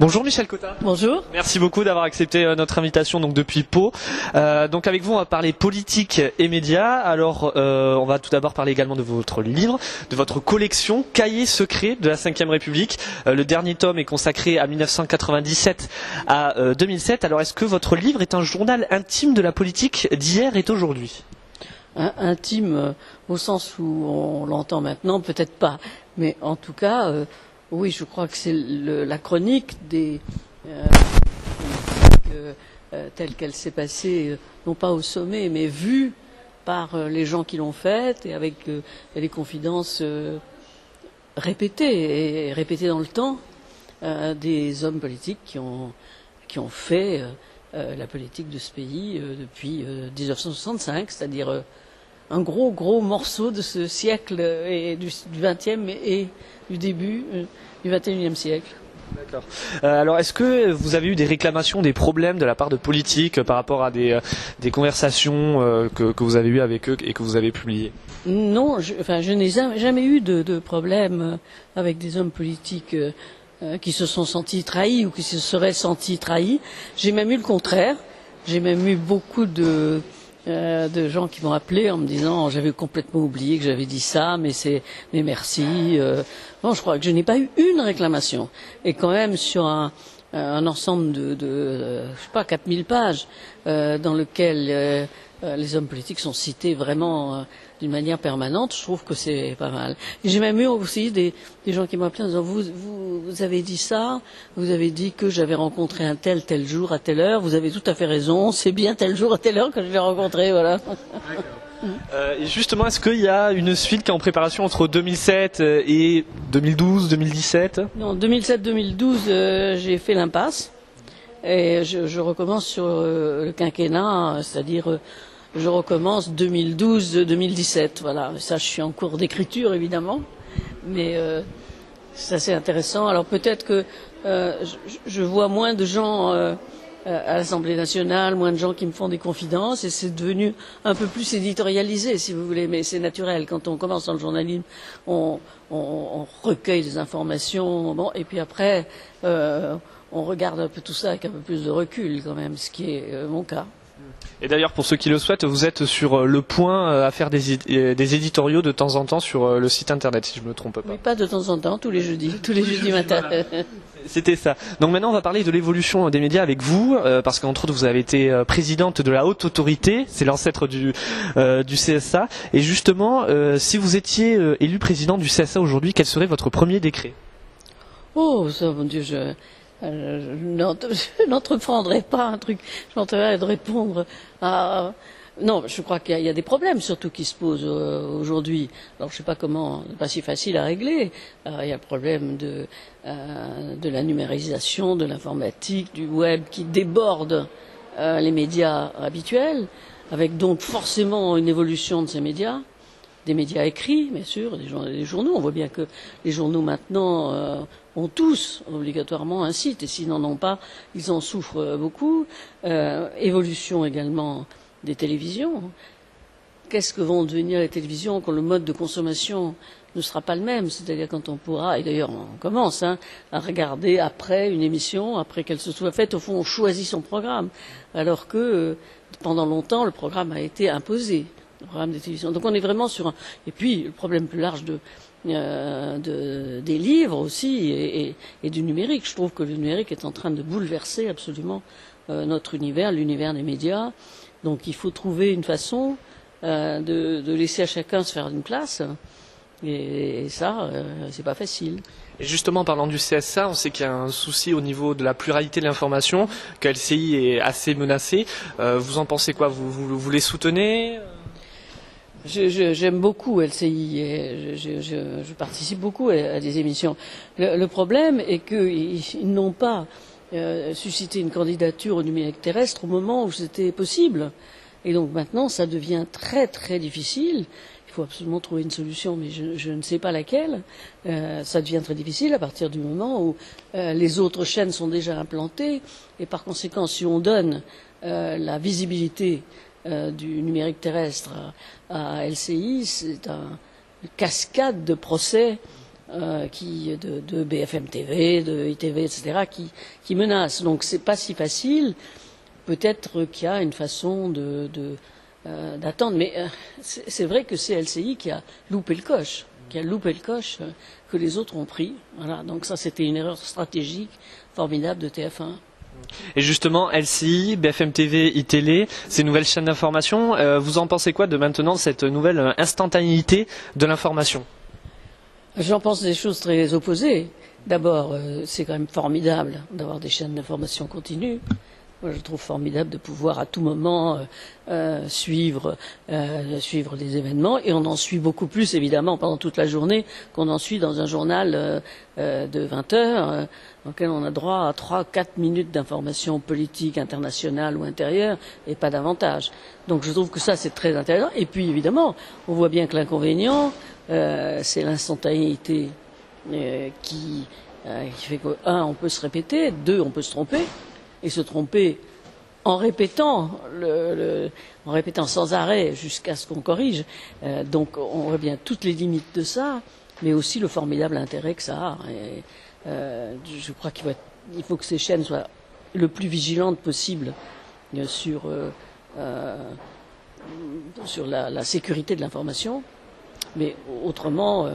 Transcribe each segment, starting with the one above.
Bonjour Michel Cotta. Bonjour. Merci beaucoup d'avoir accepté euh, notre invitation donc depuis Pau. Euh, donc avec vous on va parler politique et médias. Alors euh, on va tout d'abord parler également de votre livre, de votre collection Cahiers secrets de la Ve République. Euh, le dernier tome est consacré à 1997 à euh, 2007. Alors est-ce que votre livre est un journal intime de la politique d'hier et d'aujourd'hui? Intime au sens où on l'entend maintenant, peut-être pas. Mais en tout cas, oui, je crois que c'est la chronique des euh, euh, telle qu'elle s'est passée, euh, non pas au sommet, mais vue par les gens qui l'ont faite et avec des confidences répétées et répétées dans le temps des hommes politiques qui ont, qui ont fait la politique de ce pays depuis euh, 1965, c'est-à-dire un gros, gros morceau de ce siècle et du, 20e et, du début euh, du 21e siècle. D'accord. Euh, alors, est-ce que vous avez eu des réclamations, des problèmes de la part de politiques euh, par rapport à des, euh, des conversations que, que vous avez eues avec eux et que vous avez publiées? Non, je, enfin, je n'ai jamais, eu de, de problème avec des hommes politiques qui se sont sentis trahis ou qui se seraient sentis trahis. J'ai même eu le contraire. J'ai même eu beaucoup de, euh, de gens qui m'ont appelé en me disant j'avais complètement oublié que j'avais dit ça, mais c'est mais merci. euh. Bon, je crois que je n'ai pas eu une réclamation. Et quand même sur un, un ensemble de, de euh, je sais pas 4000 pages euh, dans lequel euh, euh, les hommes politiques sont cités vraiment euh, d'une manière permanente, je trouve que c'est pas mal. J'ai même eu aussi des, des gens qui m'ont appelé en disant vous, vous, vous avez dit ça, vous avez dit que j'avais rencontré un tel tel jour à telle heure, vous avez tout à fait raison, c'est bien tel jour à telle heure que je l'ai rencontré, voilà. Euh, justement, est-ce qu'il y a une suite qui est en préparation entre 2007 euh, et 2012, 2017 En 2007-2012, euh, j'ai fait l'impasse et je, recommence sur le quinquennat, c'est-à-dire je recommence 2012-2017. Voilà, ça je suis en cours d'écriture évidemment, mais c'est assez intéressant. Alors peut-être que je, vois moins de gens à l'Assemblée nationale, moins de gens qui me font des confidences, et c'est devenu un peu plus éditorialisé, si vous voulez, mais c'est naturel. Quand on commence dans le journalisme, on, recueille des informations, et puis après, euh, on regarde un peu tout ça avec un peu plus de recul, quand même, ce qui est euh, mon cas. Et d'ailleurs, pour ceux qui le souhaitent, vous êtes sur euh, le point euh, à faire des, euh, des éditoriaux de temps en temps sur le site internet, si je me trompe pas. Mais pas de temps en temps, tous les jeudis, tous les jeudis matin. C'était ça. Donc maintenant, on va parler de l'évolution des médias avec vous, euh, parce qu'entre autres, vous avez été présidente de la haute autorité, c'est l'ancêtre du, euh, du CSA. Et justement, euh, si vous étiez élu président du CSA aujourd'hui, quel serait votre premier décret? Oh, ça, mon Dieu, je, euh, je n'entre- je n'entreprendrai pas un truc. Je m'entreprendrai de répondre à. Non, je crois qu'il y, a- des problèmes surtout qui se posent euh, aujourd'hui. Alors, je ne sais pas comment, pas si facile à régler. Euh, il y a le problème de, la numérisation, de l'informatique, du web qui déborde les médias habituels, avec donc forcément une évolution de ces médias des médias écrits, bien sûr, des, jour- des journaux. On voit bien que les journaux maintenant euh, ont tous obligatoirement un site, et s'ils n'en ont pas, ils en souffrent beaucoup. Euh, évolution également des télévisions. Qu'est-ce que vont devenir les télévisions quand le mode de consommation ne sera pas le même? C'est-à-dire quand on pourra, et d'ailleurs on commence hein, à regarder après une émission, après qu'elle se soit faite, au fond on choisit son programme, alors que euh, pendant longtemps le programme a été imposé programme. Donc on est vraiment sur un... Et puis le problème plus large de, euh, de- des livres aussi et, du numérique. Je trouve que le numérique est en train de bouleverser absolument euh, notre univers, l'univers des médias. Donc il faut trouver une façon euh, de, laisser à chacun se faire une place. Et, et ça, c'est pas facile. Et justement, en parlant du CSA, on sait qu'il y a un souci au niveau de la pluralité de l'information, que LCI est assez menacée. Vous en pensez quoi? Vous, vous, les soutenez? J'aime beaucoup LCI et je, participe beaucoup à, des émissions. Le, problème est qu'ils ils, n'ont pas euh, suscité une candidature au numérique terrestre au moment où c'était possible. Et donc maintenant, ça devient très très difficile. Il faut absolument trouver une solution, mais je, ne sais pas laquelle. Euh, ça devient très difficile à partir du moment où euh, les autres chaînes sont déjà implantées. Et par conséquent, si on donne la visibilité euh, du numérique terrestre à, LCI, c'est un, une cascade de procès euh, qui, de, BFM TV, de ITV, etc., qui, qui menacent. Donc c'est pas si facile. Peut-être qu'il y a une façon euh, d'attendre, mais c'est vrai que c'est LCI qui a loupé le coche, qui a loupé le coche que les autres ont pris. Voilà. Donc ça, c'était une erreur stratégique formidable de TF1. Et justement, LCI, BFM TV, iTélé, ces nouvelles chaînes d'information, euh, vous en pensez quoi de maintenant cette nouvelle instantanéité de l'information? J'en pense des choses très opposées. D'abord, euh, c'est quand même formidable d'avoir des chaînes d'information continues. Je trouve formidable de pouvoir à tout moment euh, euh, suivre, euh, les événements et on en suit beaucoup plus évidemment pendant toute la journée qu'on en suit dans un journal euh, euh, de 20 heures dans lequel on a droit à 3-4 minutes d'information politique, internationale ou intérieure et pas davantage. Donc je trouve que ça c'est très intéressant. Et puis évidemment, on voit bien que l'inconvénient, c'est l'instantanéité qui, qui fait que, un, on peut se répéter, deux, on peut se tromper et se tromper en répétant, sans arrêt jusqu'à ce qu'on corrige. Euh, donc on voit bien toutes les limites de ça, mais aussi le formidable intérêt que ça a. Euh, je crois qu'il faut, que ces chaînes soient le plus vigilantes possible euh, sur, la, sécurité de l'information, mais autrement,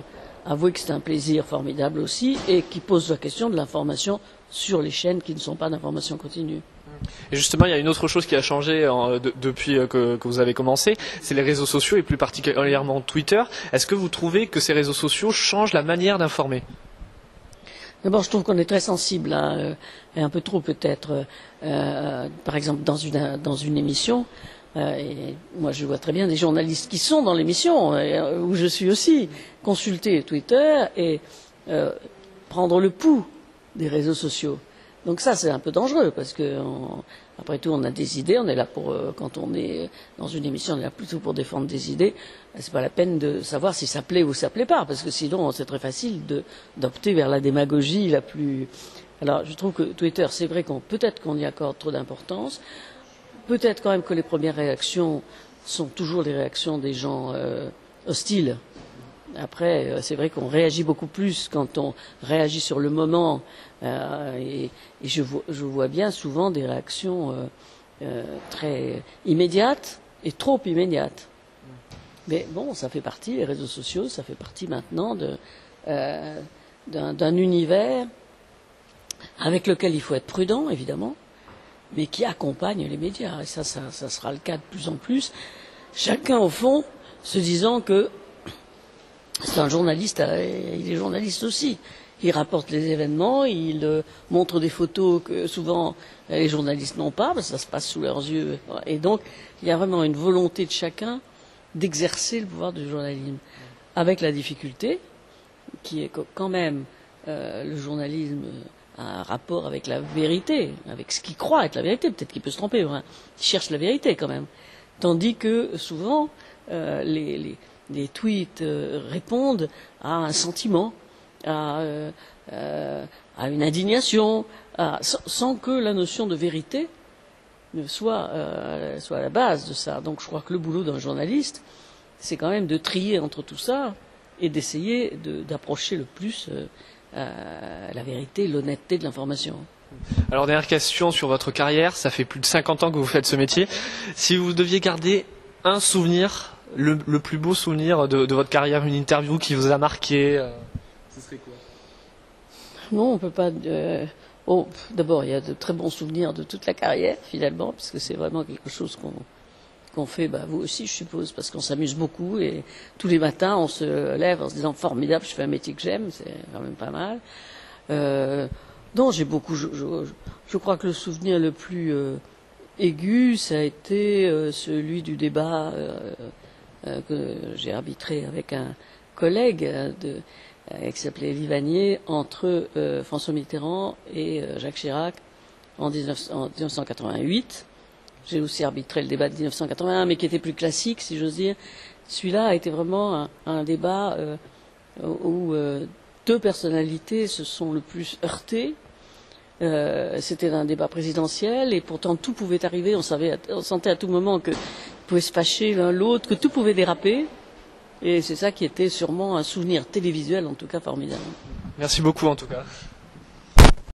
avouez que c'est un plaisir formidable aussi et qui pose la question de l'information sur les chaînes qui ne sont pas d'information continue. Et justement, il y a une autre chose qui a changé en, de, depuis que, que, vous avez commencé, c'est les réseaux sociaux et plus particulièrement Twitter. Est-ce que vous trouvez que ces réseaux sociaux changent la manière d'informer? D'abord, je trouve qu'on est très sensible, hein, et un peu trop peut-être. Euh, par exemple, dans une, dans une émission, euh, et moi je vois très bien des journalistes qui sont dans l'émission, euh, où je suis aussi, consulter Twitter et euh, prendre le pouls des réseaux sociaux. Donc ça, c'est un peu dangereux parce que, après tout, on a des idées. On est là pour, euh, quand on est dans une émission, on est là plutôt pour défendre des idées. C'est pas la peine de savoir si ça plaît ou ça plaît pas, parce que sinon, c'est très facile d'opter vers la démagogie la plus. Alors, je trouve que Twitter, c'est vrai qu'on peut-être qu'on y accorde trop d'importance. Peut-être quand même que les premières réactions sont toujours les réactions des gens euh, hostiles après, euh, c'est vrai qu'on réagit beaucoup plus quand on réagit sur le moment. Euh, et, je, vois, bien souvent des réactions très immédiates et trop immédiates. Mais bon, ça fait partie, les réseaux sociaux, ça fait partie maintenant d'un univers avec lequel il faut être prudent, évidemment, mais qui accompagne les médias. Et ça, ça, sera le cas de plus en plus. Chacun, au fond, se disant que c'est un journaliste, il est journaliste aussi. Il rapporte les événements, il euh, montre des photos que souvent les journalistes n'ont pas, parce que ça se passe sous leurs yeux. Et donc, il y a vraiment une volonté de chacun d'exercer le pouvoir du journalisme, avec la difficulté qui est quand même euh, le journalisme un rapport avec la vérité, avec ce qu'il croit être la vérité. Peut-être qu'il peut se tromper, hein. il cherche la vérité quand même. Tandis que souvent, euh, les, tweets euh, répondent à un sentiment, à, euh, une indignation, sans, que la notion de vérité soit, soit à la base de ça. Donc je crois que le boulot d'un journaliste, c'est quand même de trier entre tout ça et d'essayer d'approcher le plus la vérité, l'honnêteté de l'information. Alors dernière question sur votre carrière, ça fait plus de 50 ans que vous faites ce métier. Si vous deviez garder un souvenir le, le, plus beau souvenir de, de, votre carrière, une interview qui vous a marqué euh, Ce serait quoi? Non, on peut pas. Euh, oh, D'abord, il y a de très bons souvenirs de toute la carrière, finalement, puisque c'est vraiment quelque chose qu'on qu'on fait, bah, vous aussi, je suppose, parce qu'on s'amuse beaucoup et tous les matins, on se lève en se disant formidable, je fais un métier que j'aime, c'est quand même pas mal. Euh, non, j'ai beaucoup. Je, crois que le souvenir le plus euh, aigu, ça a été euh, celui du débat euh, que j'ai arbitré avec un collègue qui s'appelait Livanier entre François Mitterrand et Jacques Chirac en, 19, en 1988. J'ai aussi arbitré le débat de 1981, mais qui était plus classique, si j'ose dire. Celui-là a été vraiment un, débat euh, où euh, deux personnalités se sont le plus heurtées. Euh, C'était un débat présidentiel et pourtant tout pouvait arriver. On, sentait à tout moment que pouvaient se fâcher l'un l'autre, que tout pouvait déraper. Et c'est ça qui était sûrement un souvenir télévisuel, en tout cas formidable. Merci beaucoup en tout cas.